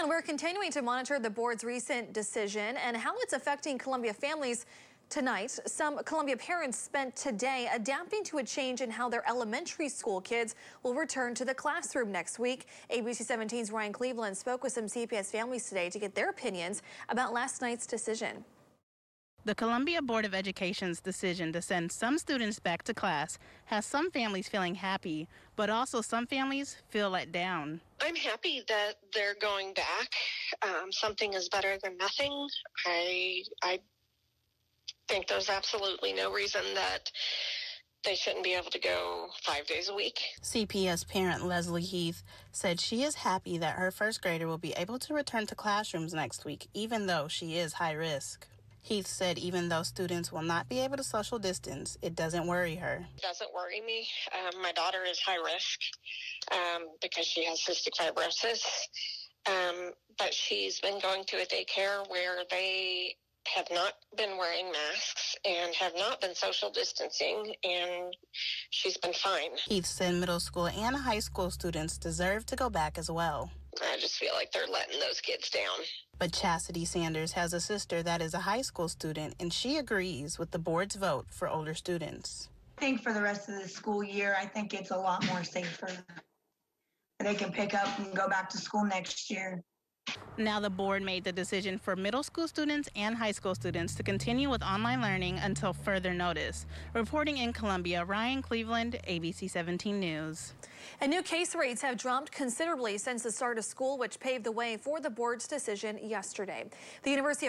And we're continuing to monitor the board's recent decision and how it's affecting Columbia families Tonight, some Columbia parents spent today adapting to a change in how their elementary school kids will return to the classroom next week. ABC 17's Ryan Cleveland spoke with some CPS families today to get their opinions about last night's decision. The Columbia Board of Education's decision to send some students back to class has some families feeling happy, but also some families feel let down. I'm happy that they're going back. Um, something is better than nothing. I I think there's absolutely no reason that they shouldn't be able to go five days a week. CPS parent Leslie Heath said she is happy that her first grader will be able to return to classrooms next week, even though she is high risk. Heath said even though students will not be able to social distance, it doesn't worry her. It doesn't worry me. Um, my daughter is high risk um, because she has cystic fibrosis. Um, but she's been going to a daycare where they have not been wearing masks and have not been social distancing, and she's been fine. Heath said middle school and high school students deserve to go back as well. I just feel like they're letting those kids down. But Chastity Sanders has a sister that is a high school student, and she agrees with the board's vote for older students. I think for the rest of the school year, I think it's a lot more safer. They can pick up and go back to school next year. Now the board made the decision for middle school students and high school students to continue with online learning until further notice. Reporting in Columbia, Ryan Cleveland, ABC 17 News. And new case rates have dropped considerably since the start of school, which paved the way for the board's decision yesterday. The University of